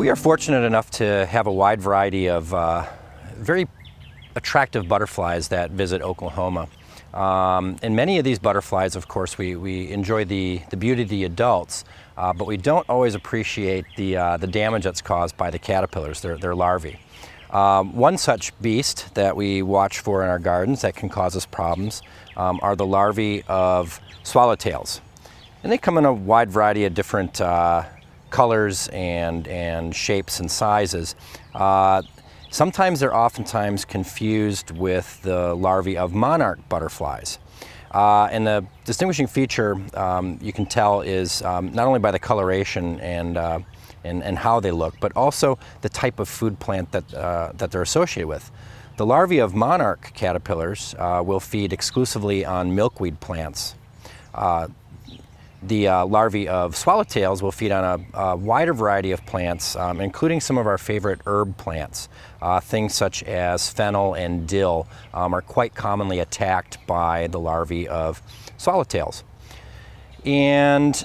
We are fortunate enough to have a wide variety of uh, very attractive butterflies that visit Oklahoma. Um, and many of these butterflies, of course, we, we enjoy the, the beauty of the adults, uh, but we don't always appreciate the, uh, the damage that's caused by the caterpillars, their, their larvae. Um, one such beast that we watch for in our gardens that can cause us problems um, are the larvae of swallowtails. And they come in a wide variety of different uh, colors and, and shapes and sizes. Uh, Sometimes they're oftentimes confused with the larvae of monarch butterflies. Uh, and the distinguishing feature um, you can tell is um, not only by the coloration and, uh, and, and, how they look, but also the type of food plant that, uh, that they're associated with. The larvae of monarch caterpillars uh, will feed exclusively on milkweed plants. The uh, larvae of swallowtails will feed on a, a wider variety of plants, um, including some of our favorite herb plants. Uh, things such as fennel and dill um, are quite commonly attacked by the larvae of swallowtails. And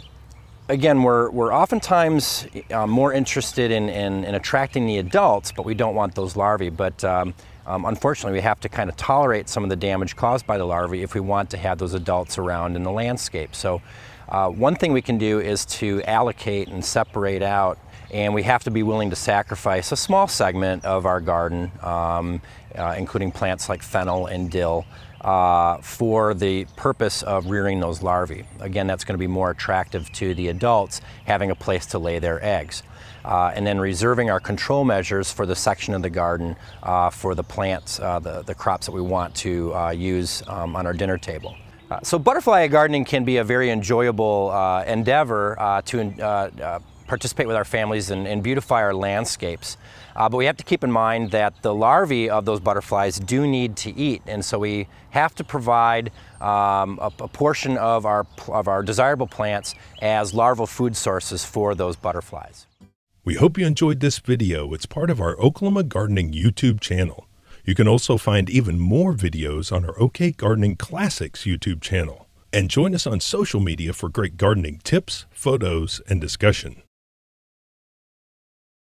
again, we're, we're oftentimes uh, more interested in, in, in, attracting the adults, but we don't want those larvae. But um, um, unfortunately, we have to kind of tolerate some of the damage caused by the larvae if we want to have those adults around in the landscape. So uh, one thing we can do is to allocate and separate out and we have to be willing to sacrifice a small segment of our garden, um, uh, including plants like fennel and dill, uh, for the purpose of rearing those larvae. Again, that's going to be more attractive to the adults having a place to lay their eggs. Uh, and then reserving our control measures for the section of the garden uh, for the plants, uh, the, the crops that we want to uh, use um, on our dinner table. Uh, so butterfly gardening can be a very enjoyable uh, endeavor uh, to uh, uh, participate with our families and, and beautify our landscapes. but we have to keep in mind that the larvae of those butterflies do need to eat, and so we have to provide um, a, a, portion of our, of our desirable plants as larval food sources for those butterflies. We hope you enjoyed this video. It's part of our Oklahoma Gardening YouTube channel. You can also find even more videos on our OK Gardening Classics YouTube channel. And join us on social media for great gardening tips, photos, and discussion.